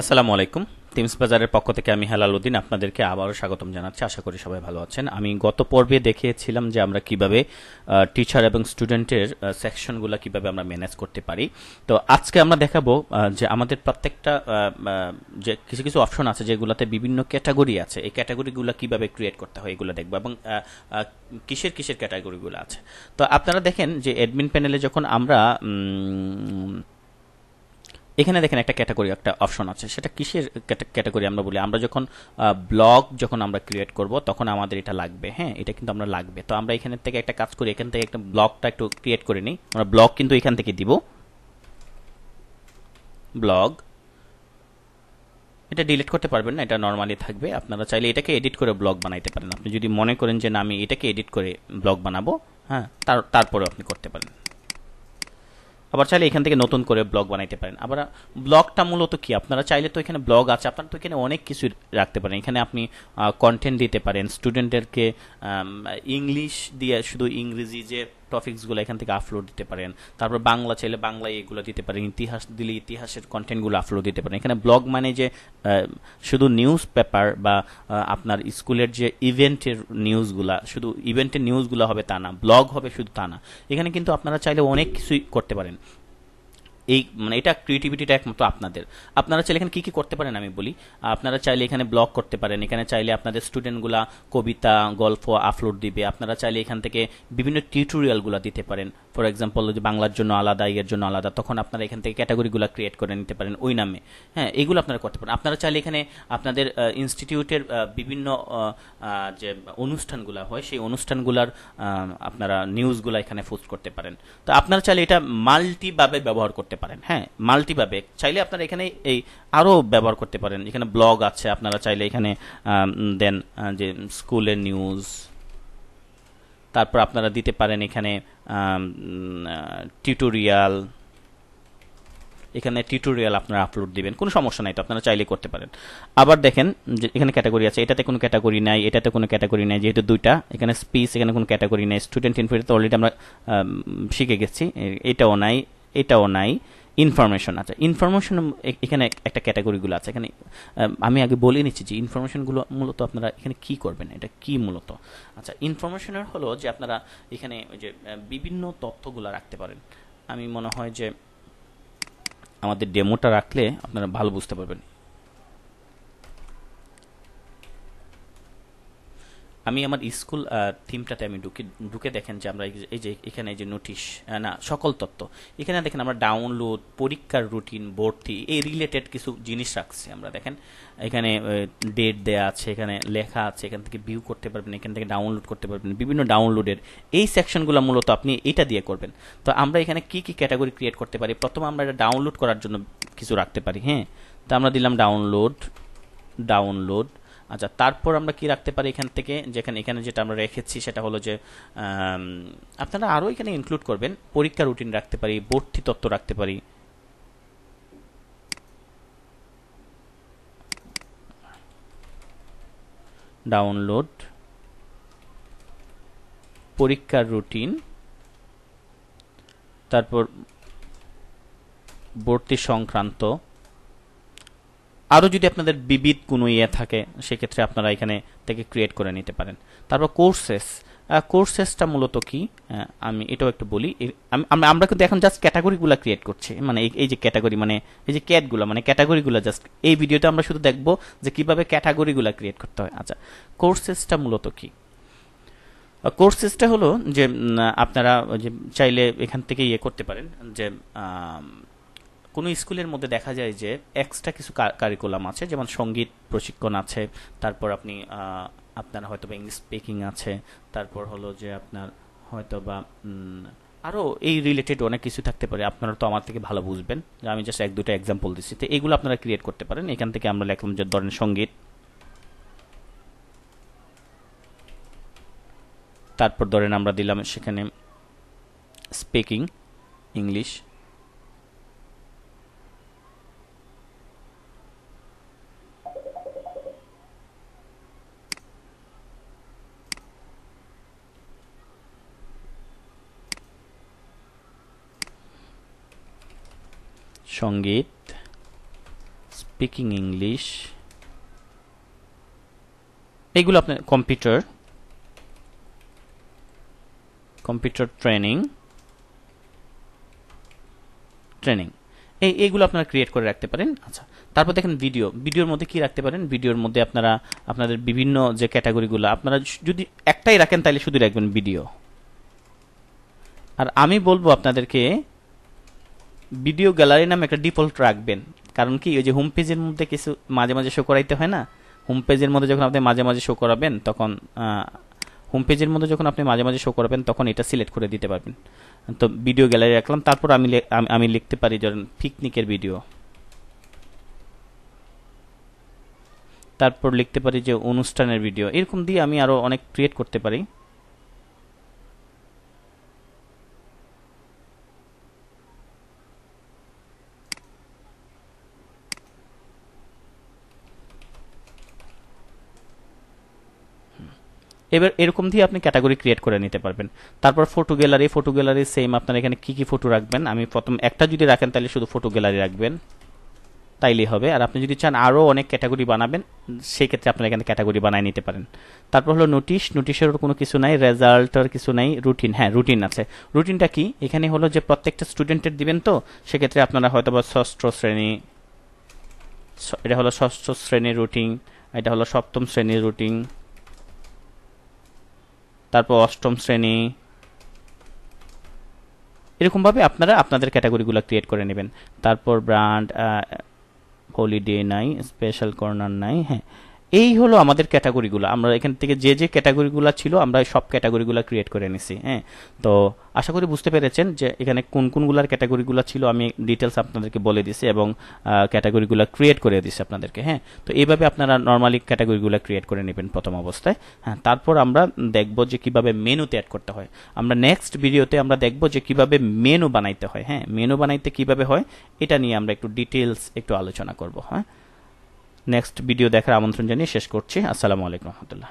আসসালামু আলাইকুম। টিমস বাজারের পক্ষ থেকে আমি হেলাল উদ্দিন আপনাদেরকে আবারও স্বাগতম জানাচ্ছি। আশা করি সবাই ভালো আছেন। আমি গত পর্বে দেখিয়েছিলাম যে আমরা কীভাবে টিচার এবং স্টুডেন্টের সেকশনগুলো কীভাবে আমরা ম্যানেজ করতে পারি। তো আজকে আমরা দেখাবো যে আমাদের প্রত্যেকটা যে কিছু কিছু অপশন আছে যেগুলোতে বিভিন্ন ক্যাটাগরি আছে। এই ক্যাটাগরিগুলো কীভাবে ক্রিয়েট করতে হয় এগুলো দেখব এবং কিসের কিসের ক্যাটাগরিগুলো আছে। তো আপনারা দেখেন যে অ্যাডমিন প্যানেলে যখন আমরা এখানে দেখেন একটা ক্যাটাগরি একটা অপশন আছে। সেটা কিসের ক্যাটাগরি আমরা বলি? আমরা যখন ব্লগ যখন আমরা ক্রিয়েট করব, তখন আমাদের এটা লাগবে। হ্যাঁ এটা কিন্তু আমরা লাগবে। তো আমরা এখান থেকে একটা কাজ করি, এখান থেকে একটা ব্লগটা একটু ক্রিয়েট করে নিই। আমরা ব্লগ কিন্তু এখান থেকে দিব। ব্লগ এটা ডিলিট করতে পারবেন না, এটা নর্মালি থাকবে। আপনারা চাইলে এটাকে এডিট করে ব্লগ বানাইতে পারেন। আপনি যদি মনে করেন যে না, আমি এটাকে এডিট করে ব্লগ বানাবো হ্যাঁ তার তারপরে আপনি করতে পারেন। আবার চাইলে এখান থেকে নতুন করে ব্লগ বানাইতে পারেন। আবার ব্লগটা মূলত কি? আপনারা চাইলে তো এখানে ব্লগ আছে, আপনারা তো এখানে অনেক কিছু রাখতে পারেন। এখানে আপনি কন্টেন্ট দিতে পারেন। স্টুডেন্টদেরকে ইংলিশ দিয়ে শুধু ইংরেজি যে টপিকসগুলো এখান থেকে আপলোড দিতে পারেন। তারপর বাংলা চাইলে বাংলায় এগুলো দিতে পারেন, ইতিহাস দিলে ইতিহাসের কন্টেন্টগুলো আপলোড দিতে পারেন। এখানে ব্লগ মানে যে শুধু নিউজ পেপার বা আপনার স্কুলের যে ইভেন্টের নিউজগুলা শুধু ইভেন্টের নিউজগুলো হবে তা না ব্লগ হবে শুধু তা না। এখানে কিন্তু আপনারা চাইলে অনেক কিছুই করতে পারেন। এই মানে এটা ক্রিয়েটিভিটিটা একমাত্র আপনাদের। আপনারা চাইলে এখানে কী কী করতে পারেন আমি বলি। আপনারা চাইলে এখানে ব্লগ করতে পারেন, এখানে চাইলে আপনাদের স্টুডেন্টগুলা কবিতা, গল্প আপলোড দিবে। আপনারা চাইলে এখান থেকে বিভিন্ন টিউটোরিয়ালগুলো দিতে পারেন। ফর এক্সাম্পল যে বাংলার জন্য আলাদা, ইয়ের জন্য আলাদা, তখন আপনারা এখান থেকে ক্যাটাগরিগুলো ক্রিয়েট করে নিতে পারেন ওই নামে। হ্যাঁ এগুলো আপনারা করতে পারেন। আপনারা চাইলে এখানে আপনাদের ইনস্টিটিউটের বিভিন্ন যে অনুষ্ঠানগুলো হয়, সেই অনুষ্ঠানগুলোর আপনারা নিউজগুলো এখানে পোস্ট করতে পারেন। তো আপনারা চাইলে এটা মাল্টিভাবে ব্যবহার করতে পারেন। হ্যাঁ মাল্টিভাবে চাইলে আপনারা এখানে এই আরও ব্যবহার করতে পারেন। এখানে ব্লগ আছে, আপনারা চাইলে এখানে দেন যে স্কুলের নিউজ তারপর আপনারা দিতে পারেন এখানে টিউটোরিয়াল এখানে টিউটোরিয়াল আপনারা আপলোড দিবেন। কোনো সমস্যা নাই তো, আপনারা চাইলে করতে পারেন। আবার দেখেন যে এখানে ক্যাটাগরি আছে, এটাতে কোনো ক্যাটাগরি নাই, এটাতে কোনো ক্যাটাগরি নাই, যেহেতু দুইটা, এখানে স্পিচ এখানে কোনো ক্যাটাগরি নাই স্টুডেন্ট ইনফিনিটি তো অলরেডি আমরা শিখে গেছি এটাও নাই। এটাও নাই ইনফরমেশন আছে। ইনফরমেশন এখানে একটা ক্যাটাগরিগুলো আছে। এখানে আমি আগে বলে নিচ্ছি যে ইনফরমেশনগুলো মূলত আপনারা এখানে কি করবেন, এটা কি মূলত? আচ্ছা ইনফরমেশনের হলো যে আপনারা এখানে ওই যে বিভিন্ন তথ্যগুলো রাখতে পারেন। আমি মনে হয় যে আমাদের ডেমোটা রাখলে আপনারা ভালো বুঝতে পারবেন। আমি আমার স্কুল থিমটাতে আমি ঢুকে ঢুকে দেখেন যে আমরা এই যে- এখানে যে নোটিশ না, সকল তথ্য এখানে দেখেন আমরা ডাউনলোড পরীক্ষার রুটিন ভর্তি, এই রিলেটেড কিছু জিনিস রাখছি আমরা, দেখেন। এখানে ডেট দেয়া আছে, এখানে লেখা আছে, এখান থেকে ভিউ করতে পারবেন, এখান থেকে ডাউনলোড করতে পারবেন, বিভিন্ন ডাউনলোডের এই সেকশনগুলো মূলত আপনি এটা দিয়ে করবেন। তো আমরা এখানে কি কি ক্যাটাগরি ক্রিয়েট করতে পারি? প্রথমে আমরা এটা ডাউনলোড করার জন্য কিছু রাখতে পারি হ্যাঁ? তো আমরা দিলাম ডাউনলোড ডাউনলোড আচ্ছা তারপর আমরা কি রাখতে পারি এখান থেকে? যেখানে, এখানে যেটা আমরা রেখেছি সেটা হলো যে আপনারা আরও এখানে ইনক্লুড করবেন, পরীক্ষা রুটিন রাখতে পারি, ভর্তি তত্ত্ব রাখতে পারি। ডাউনলোড পরীক্ষার রুটিন তারপর ভর্তি সংক্রান্ত আরও যদি আপনাদের বিবিধ কোনো ইয়ে থাকে, সেক্ষেত্রে আপনারা এখানে থেকে ক্রিয়েট করে নিতে পারেন। তারপর কোর্সেস কোর্সেসটা মূলত কি? আমি এটাও একটু বলি। আমরা আমরা কিন্তু এখন জাস্ট ক্যাটাগরিগুলো ক্রিয়েট করছি। মানে এই- যে ক্যাটাগরি মানে এই যে ক্যাটগুলো মানে ক্যাটাগরিগুলো জাস্ট এই ভিডিওতে আমরা শুধু দেখব যে কীভাবে ক্যাটাগরিগুলো ক্রিয়েট করতে হয়। আচ্ছা কোর্সেসটা মূলত কি? কোর্সেসটা হলো যে আপনারা যে চাইলে এখান থেকে ইয়ে করতে পারেন যে কোনো স্কুলের মধ্যে দেখা যায় যে এক্সট্রা কিছু কারিকুলাম আছে, যেমন সংগীত প্রশিক্ষণ আছে, তারপর আপনি আপনার হয়তো বা ইংলিশ স্পিকিং আছে, তারপর হলো যে আপনার হয়তো বা আরও এই রিলেটেড অনেক কিছু থাকতে পারে, আপনারা তো আমার থেকে ভালো বুঝবেন। যে আমি জাস্ট এক দুটো এক্সাম্পল দিচ্ছি। তো এগুলো আপনারা ক্রিয়েট করতে পারেন। এখান থেকে আমরা লিখলাম যে ধরেন সংগীত। তারপর ধরেন আমরা দিলাম সেখানে স্পিকিং ইংলিশ সংগীত স্পিকিং ইংলিশ এগুলো আপনার কম্পিউটার কম্পিউটার ট্রেনিং ট্রেনিং এই এইগুলো আপনারা ক্রিয়েট করে রাখতে পারেন। আচ্ছা তারপর দেখেন ভিডিও ভিডিওর মধ্যে কি রাখতে পারেন? ভিডিওর মধ্যে আপনারা, আপনাদের বিভিন্ন যে ক্যাটাগরিগুলো আপনারা যদি একটাই রাখেন তাহলে শুধু রাখবেন ভিডিও আর আমি বলব আপনাদেরকে ভিডিও গ্যালারি নামে একটা ডিফল্ট রাখবেন। কারণ কি, ওই যে হোম পেজের মধ্যে কিছু মাঝে মাঝে শো করাইতে হয় না? হোম পেজের মধ্যে যখন আপনি মাঝে মাঝে শো করাবেন, তখন হোম পেজের মধ্যে যখন আপনি মাঝে মাঝে শো করাবেন, তখন এটা সিলেক্ট করে দিতে পারবেন। তো ভিডিও গ্যালারি রাখলাম, তারপর আমি আমি লিখতে পারি ধরেন পিকনিকের ভিডিও তারপর লিখতে পারি যে অনুষ্ঠানের ভিডিও এরকম দিয়ে আমি আরও অনেক ক্রিয়েট করতে পারি। এবার এরকম দিয়ে আপনি ক্যাটাগরি ক্রিয়েট করে নিতে পারবেন। তারপর photo gallery photo gallery same আপনার এখানে কি কি ফটো রাখবেন? আমি প্রথম একটা যদি রাখেন, তাহলে শুধু ফটো গ্যালারি রাখবেন। তাইলেই হবে। আর আপনি যদি চান আরও অনেক ক্যাটাগরি বানাবেন, সেই ক্ষেত্রে আপনারা এখানে ক্যাটাগরি বানায় নিতে পারেন। তারপর হলো নোটিশ নোটিশেরও কোনো কিছু নাই রেজাল্টের কিছু নাই রুটিন হ্যাঁ রুটিন আছে। রুটিনটা কি? এখানে হলো যে প্রত্যেকটা স্টুডেন্টের দিবেন তো, সেক্ষেত্রে আপনারা হয়তো বা ষষ্ঠ শ্রেণি এটা হলো ষষ্ঠ শ্রেণির রুটিন এটা হলো সপ্তম শ্রেণির রুটিন তারপর অষ্টম শ্রেণি। এরকমভাবে আপনারা আপনাদের ক্যাটাগরিগুলো ক্রিয়েট করে নেবেন। তারপর ব্র্যান্ড হলিডে নাই, স্পেশাল কর্নার নাই হ্যাঁ। এই হলো আমাদের ক্যাটাগরিগুলো। আমরা এখান থেকে যে যে ক্যাটাগরিগুলো ছিল, আমরা সব ক্যাটাগরিগুলো ক্রিয়েট করে নিছি হ্যাঁ? তো আশা করি বুঝতে পেরেছেন যে এখানে কোন কোনগুলার ক্যাটাগরিগুলো ছিল আমি ডিটেলস আপনাদেরকে বলে দিছি এবং ক্যাটাগরিগুলো ক্রিয়েট করে দিছি আপনাদেরকে হ্যাঁ? তো এইভাবে আপনারা নর্মালি ক্যাটাগরিগুলো ক্রিয়েট করে নেবেন প্রথম অবস্থায় হ্যাঁ? তারপর আমরা দেখব যে কীভাবে মেনুতে অ্যাড করতে হয়। আমরা নেক্সট ভিডিওতে আমরা দেখব যে কীভাবে মেনু বানাইতে হয় হ্যাঁ? মেনু বানাইতে কীভাবে হয়, এটা নিয়ে আমরা একটু ডিটেলস একটু আলোচনা করব হ্যাঁ? নেক্সট ভিডিও দেখার আমন্ত্রণ জানিয়ে শেষ করছি। আসসালামু আলাইকুম রহমতুল্লাহ।